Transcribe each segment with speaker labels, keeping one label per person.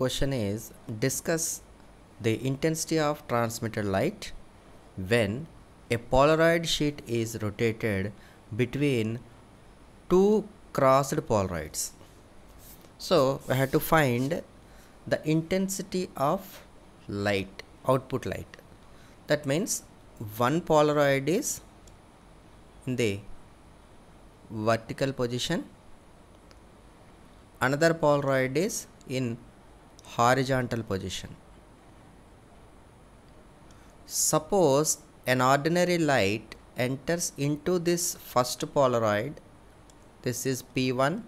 Speaker 1: question is discuss the intensity of transmitted light when a Polaroid sheet is rotated between two crossed Polaroids. So we have to find the intensity of light, output light. That means one Polaroid is in the vertical position, another Polaroid is in horizontal position. Suppose an ordinary light enters into this first Polaroid. This is P1.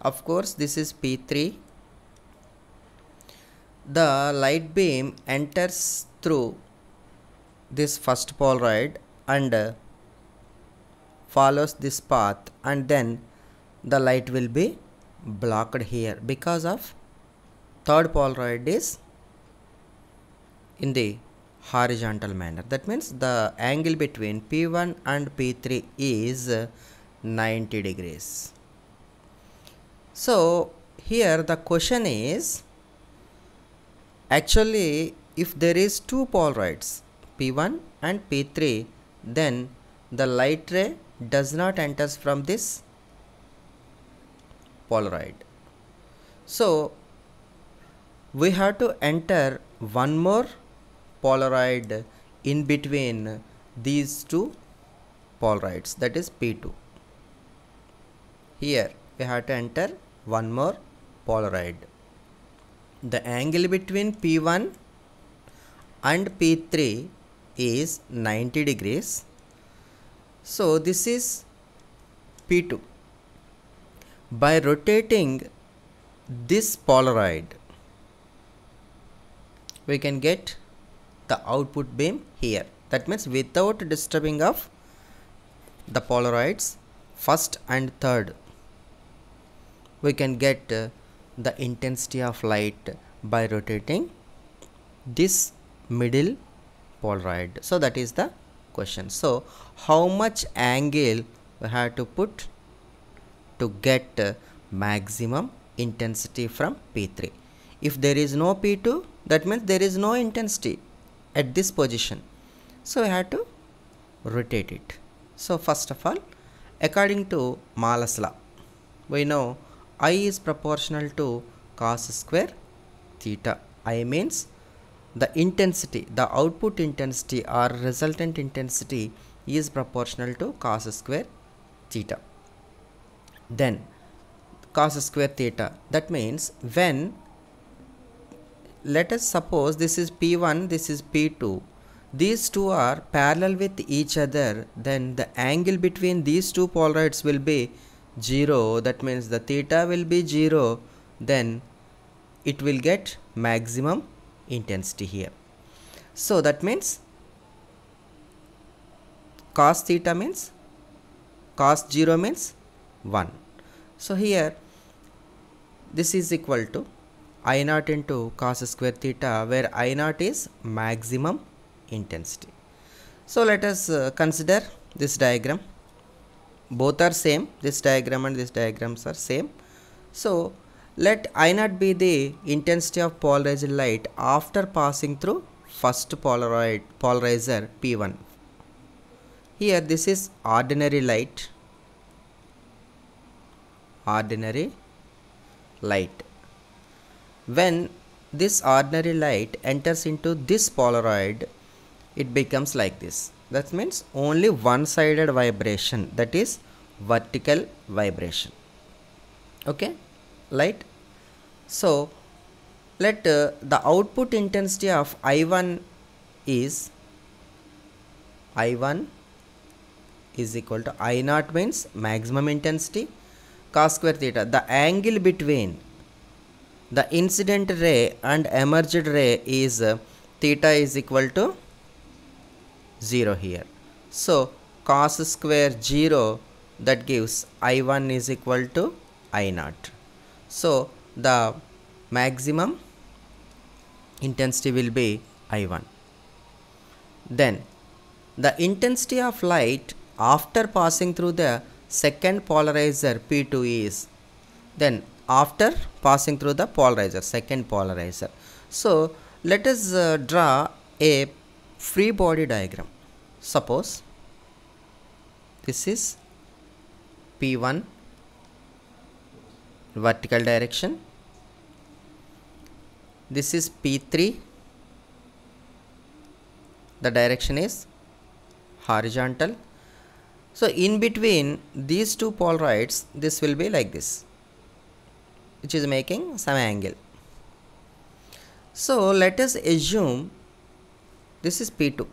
Speaker 1: Of course, this is P3. The light beam enters through this first Polaroid and follows this path and then the light will be blocked here because of third Polaroid is in the horizontal manner. That means the angle between P1 and P3 is 90 degrees. So here the question is actually if there is two Polaroids P1 and P3 then the light ray does not enters from this Polaroid. So we have to enter one more Polaroid in between these two Polaroids that is P2 here we have to enter one more Polaroid. The angle between P1 and P3 is 90 degrees. So this is P2 by rotating this Polaroid we can get the output beam here. That means without disturbing of the polaroids first and third we can get uh, the intensity of light by rotating this middle polaroid so that is the question. So how much angle we have to put to get uh, maximum intensity from p3 if there is no p2 that means there is no intensity at this position. So I had to rotate it. So first of all according to Malus law we know I is proportional to cos square theta. I means the intensity the output intensity or resultant intensity is proportional to cos square theta. Then cos square theta that means when let us suppose this is P1, this is P2. These two are parallel with each other, then the angle between these two polaroids will be 0. That means the theta will be 0. Then it will get maximum intensity here. So that means cos theta means cos 0 means 1. So here this is equal to I naught into cos square theta where I naught is maximum intensity. So let us uh, consider this diagram. Both are same. This diagram and this diagrams are same. So let I naught be the intensity of polarized light after passing through first polaroid polarizer P1. Here this is ordinary light. Ordinary light when this ordinary light enters into this polaroid it becomes like this. That means only one sided vibration that is vertical vibration. Okay? Light? So let uh, the output intensity of i1 is i1 is equal to i naught means maximum intensity cos square theta. The angle between the incident ray and emerged ray is uh, theta is equal to 0 here. So cos square 0 that gives I1 is equal to I naught. So the maximum intensity will be I1. Then the intensity of light after passing through the second polarizer P2 is then after passing through the polarizer second polarizer. So let us uh, draw a free body diagram. Suppose this is p1 vertical direction. This is p3 the direction is horizontal. So in between these two polaroids this will be like this which is making some angle. So let us assume this is p2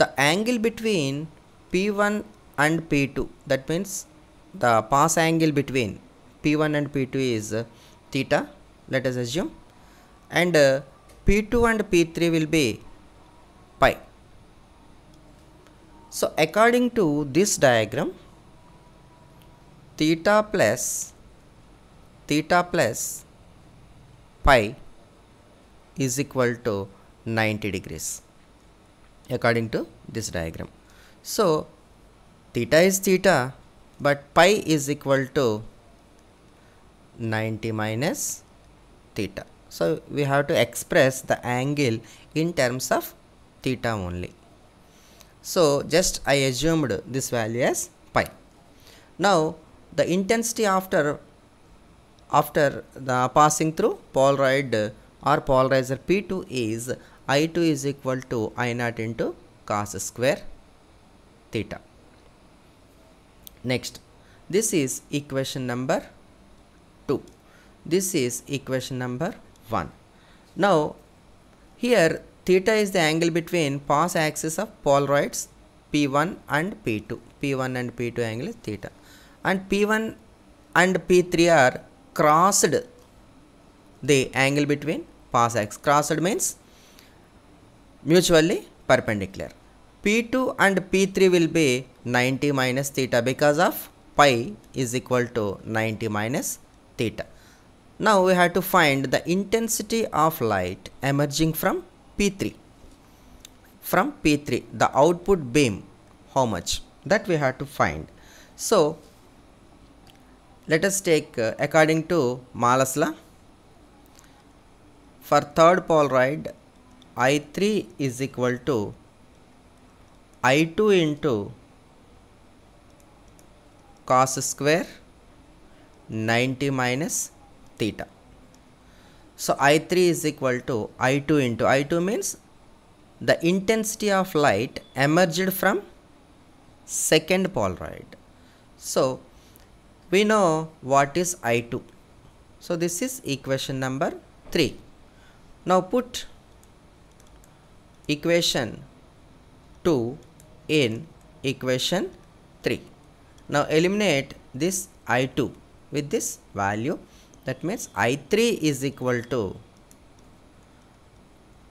Speaker 1: the angle between p1 and p2 that means the pass angle between p1 and p2 is uh, theta let us assume and uh, p2 and p3 will be pi. So according to this diagram theta plus theta plus pi is equal to 90 degrees according to this diagram. So theta is theta but pi is equal to 90 minus theta. So we have to express the angle in terms of theta only. So just I assumed this value as pi. Now the intensity after after the passing through polaroid or polarizer P2 is I2 is equal to I naught into cos square theta. Next this is equation number 2 this is equation number 1 now here theta is the angle between pass axis of polaroids p1 and p2 p1 and p2 angle is theta. And p1 and p3 are crossed the angle between pass axis crossed means mutually perpendicular p2 and p3 will be 90 minus theta because of pi is equal to 90 minus theta now we have to find the intensity of light emerging from P3. From P3, the output beam, how much? That we have to find. So, let us take uh, according to Malus law. For third polaroid, I3 is equal to I2 into cos square 90 minus theta. So I3 is equal to I2 into I2 means the intensity of light emerged from second polaroid. So we know what is I2. So this is equation number 3. Now put equation 2 in equation 3. Now eliminate this I2 with this value that means I3 is equal to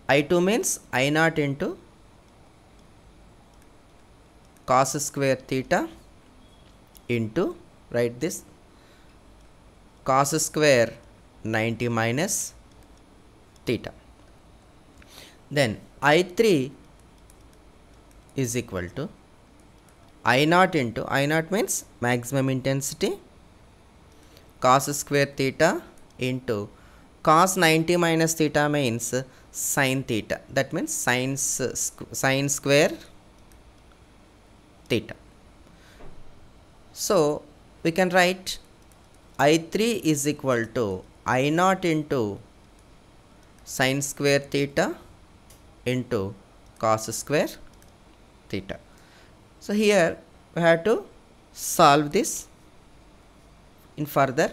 Speaker 1: I2 means I naught into cos square theta into write this. Cos square 90 minus theta. Then I3 is equal to I naught into I naught means maximum intensity cos square theta into cos 90 minus theta means sine theta. That means sine, sine square theta. So we can write i3 is equal to i naught into sine square theta into cos square theta so here we have to solve this in further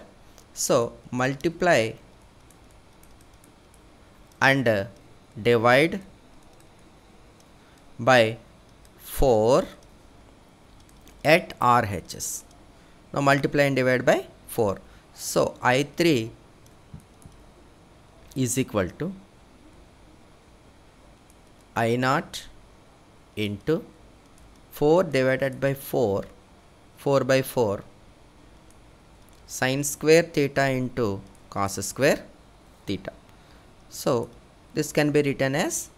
Speaker 1: so multiply and divide by 4 at RHS. Now multiply and divide by 4. So I3 is equal to I naught into 4 divided by 4 4 by 4 sine square theta into cos square theta. So this can be written as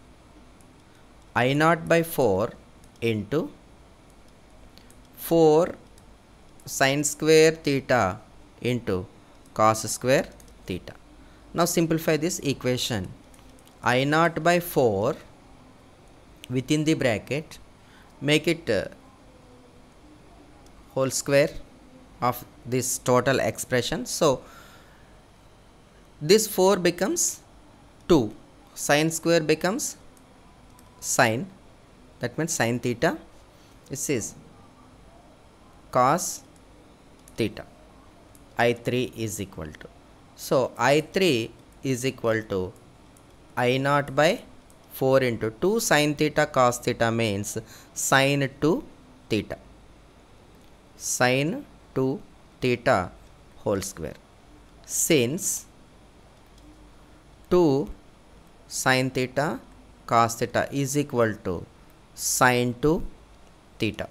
Speaker 1: I naught by 4 into 4 sine square theta into cos square theta. Now simplify this equation. I naught by 4 within the bracket make it uh, whole square of this total expression. So this 4 becomes 2 sine square becomes sine that means sine theta. This is cos theta. I3 is equal to. So i3 is equal to i naught by 4 into 2 sine theta cos theta means sine 2 theta. Sine 2 theta whole square. Since 2 sine theta cos theta is equal to sine 2 theta.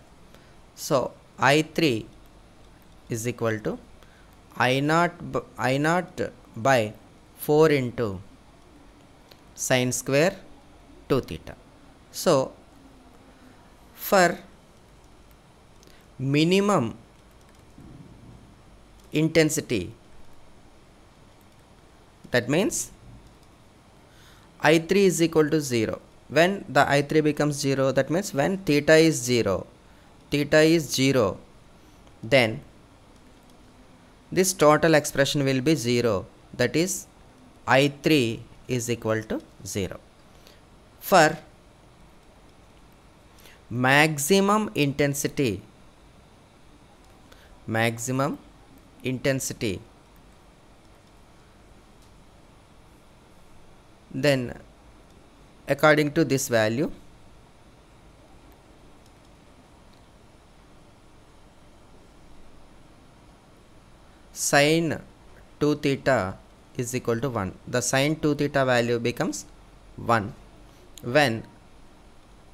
Speaker 1: So I3 is equal to I naught I naught by 4 into sine square 2 theta. So for minimum intensity that means i3 is equal to 0 when the i3 becomes 0 that means when theta is 0 theta is 0 then this total expression will be 0 that is i3 is equal to 0 for maximum intensity maximum intensity then according to this value sine 2 theta is equal to 1 the sine 2 theta value becomes 1 when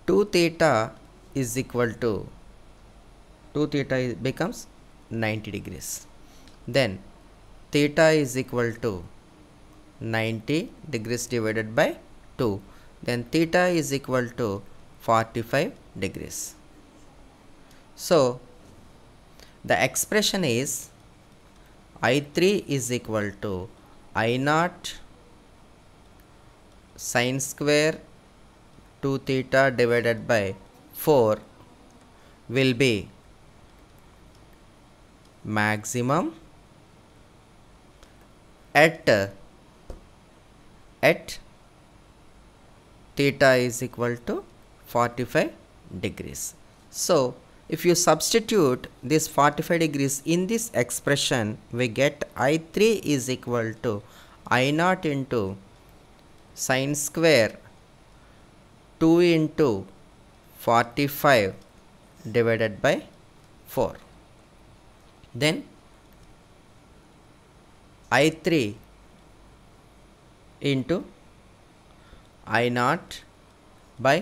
Speaker 1: 2 theta is equal to 2 theta becomes 90 degrees. Then theta is equal to 90 degrees divided by 2 then theta is equal to 45 degrees. So the expression is i3 is equal to i naught sine square 2 theta divided by 4 will be maximum at at theta is equal to 45 degrees. So if you substitute this 45 degrees in this expression we get I3 is equal to I0 into sine square 2 into 45 divided by 4 then I3 into I0 by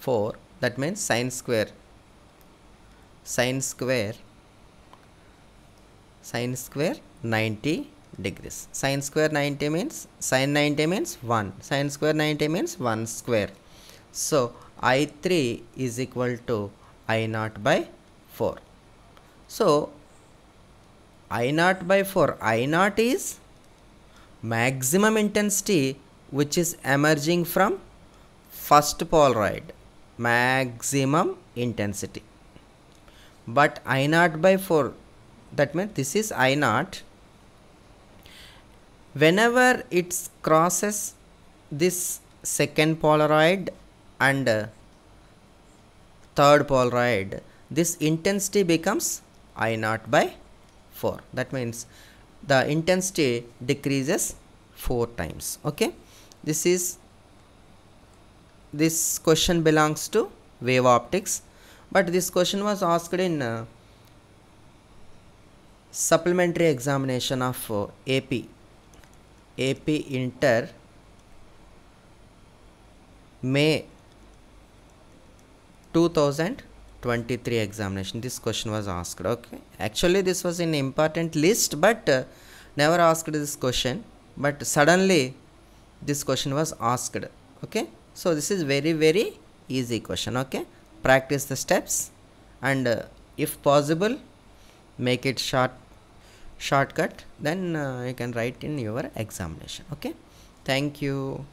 Speaker 1: 4 that means sine square sine square sine square 90 degrees. Sine square 90 means sine 90 means 1 sine square 90 means 1 square. So i3 is equal to i naught by 4 so i naught by 4 i naught is maximum intensity which is emerging from first polaroid maximum intensity but i naught by 4 that means this is i naught. Whenever it crosses this second polaroid and uh, third polaroid this intensity becomes i naught by 4 that means the intensity decreases 4 times. Okay? This is this question belongs to wave optics but this question was asked in uh, supplementary examination of uh, AP AP Inter May 2023 examination. This question was asked okay. Actually this was an important list but uh, never asked this question. But suddenly this question was asked okay. So this is very very easy question okay practice the steps and uh, if possible make it short shortcut then uh, you can write in your examination okay? Thank you